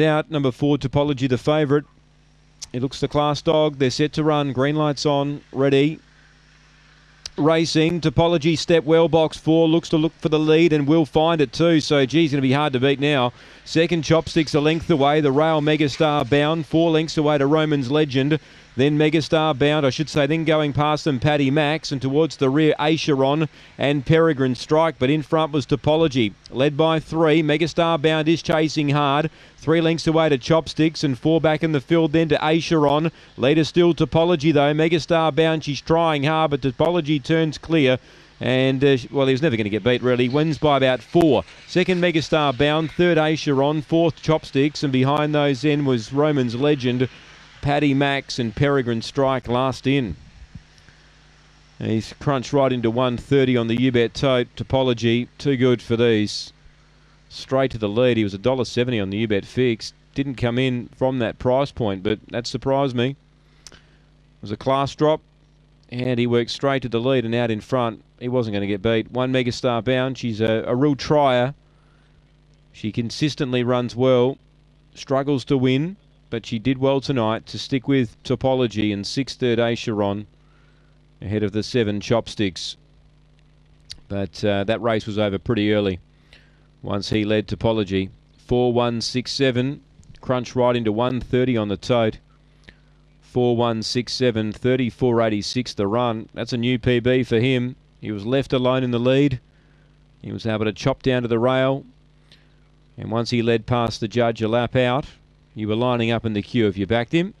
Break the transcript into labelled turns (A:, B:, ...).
A: Out number four, Topology, the favourite. It looks the class dog. They're set to run. Green lights on. Ready. Racing. Topology step well. Box four looks to look for the lead and will find it too. So, geez, going to be hard to beat now. Second chopsticks a length away. The rail Megastar bound. Four lengths away to Roman's Legend. Then Megastar bound, I should say, then going past them, Paddy Max, and towards the rear, Acheron and Peregrine Strike. But in front was Topology, led by three. Megastar bound is chasing hard. Three lengths away to Chopsticks and four back in the field then to Acheron. Leader still Topology though. Megastar bound, she's trying hard, but Topology turns clear. And, uh, well, he was never going to get beat, really. Wins by about four. Second, Megastar bound. Third, Acheron. Fourth, Chopsticks. And behind those then was Roman's Legend. Paddy Max and Peregrine Strike last in. He's crunched right into 130 on the Ubet tote. Topology, too good for these. Straight to the lead. He was $1.70 on the Ubet fix. Didn't come in from that price point, but that surprised me. It was a class drop, and he worked straight to the lead and out in front. He wasn't going to get beat. One Megastar bound. She's a, a real trier. She consistently runs well, struggles to win but she did well tonight to stick with Topology and six third Acheron ahead of the seven Chopsticks. But uh, that race was over pretty early once he led Topology. 4 1 6 7, crunch right into 130 on the tote. 4 1 6 7, 34 86 the run. That's a new PB for him. He was left alone in the lead. He was able to chop down to the rail. And once he led past the judge a lap out, you were lining up in the queue if you backed him.